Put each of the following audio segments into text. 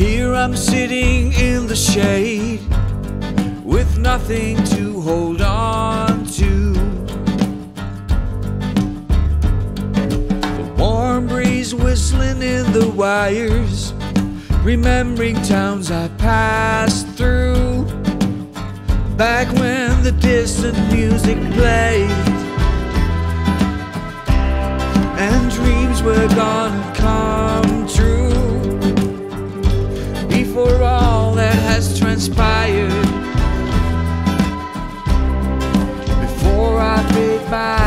I'm sitting in the shade with nothing to hold on to. The warm breeze whistling in the wires, remembering towns I passed through. Back when the distant music played and dreams were gonna come true has transpired. Before I paid my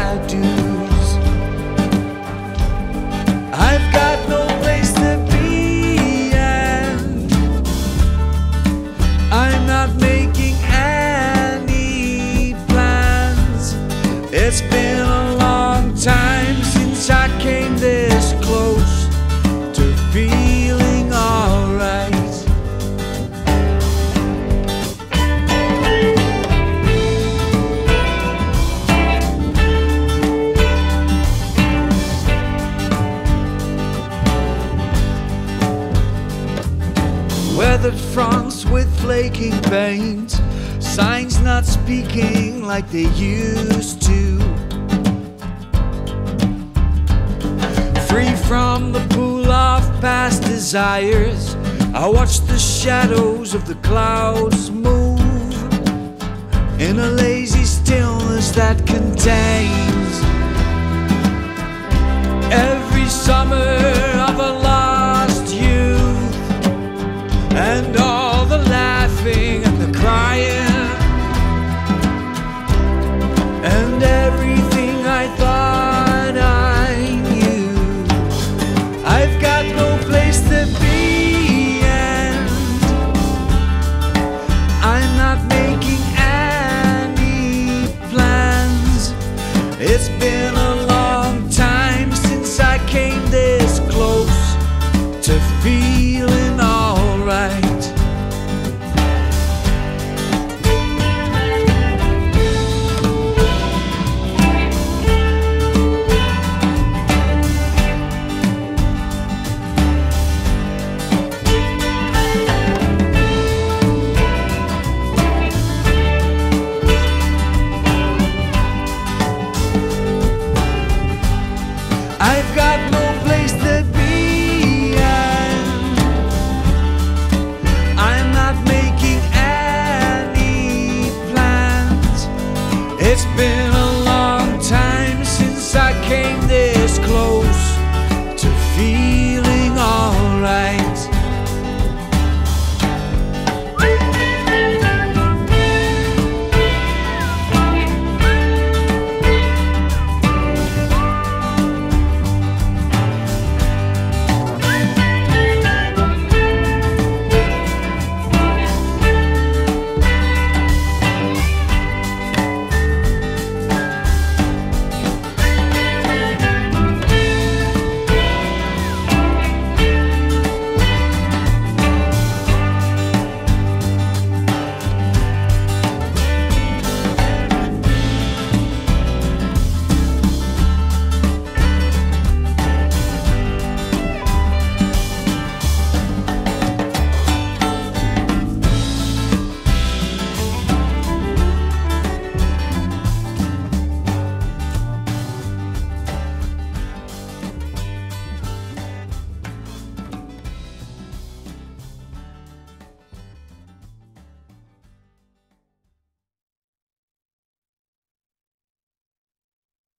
Weathered fronts with flaking paint, signs not speaking like they used to. Free from the pool of past desires, I watch the shadows of the clouds move in a lazy stillness that contains every summer everything I thought I knew. I've got no place to be, and I'm not making any plans. It's been I've got